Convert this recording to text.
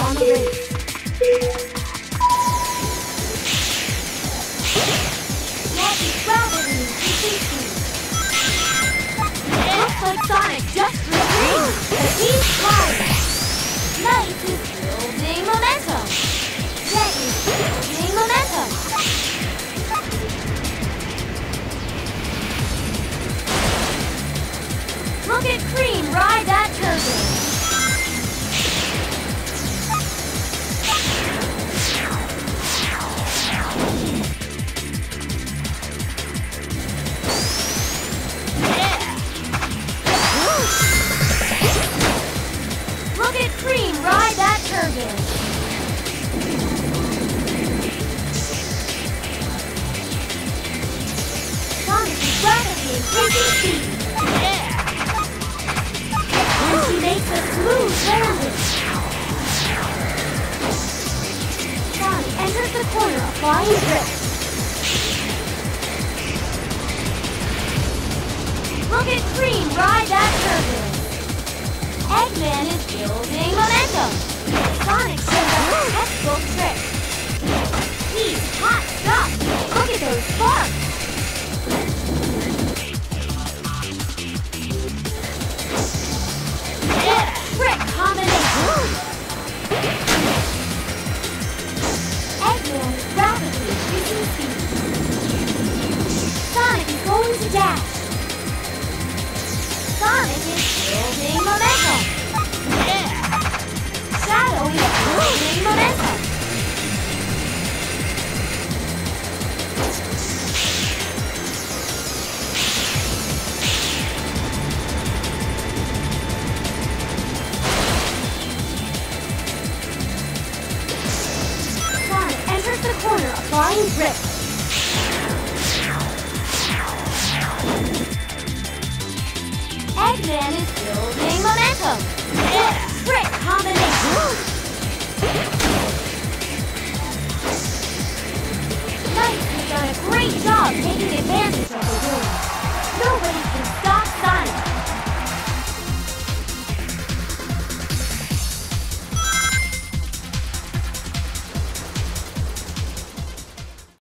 on a race. Looks like Sonic just but he's. Knight is building momentum. Momentum. Look at Cream, right? She makes enters the corner of flying grip. Look at Cream ride that. Eggman is building momentum. Sonic shows a textbook trick. Speed. Sonic is going to dash. Sonic is building momentum. Divine Rift. Eggman is building momentum. Yeah. Trick combination. Knight has done a great job taking advantage of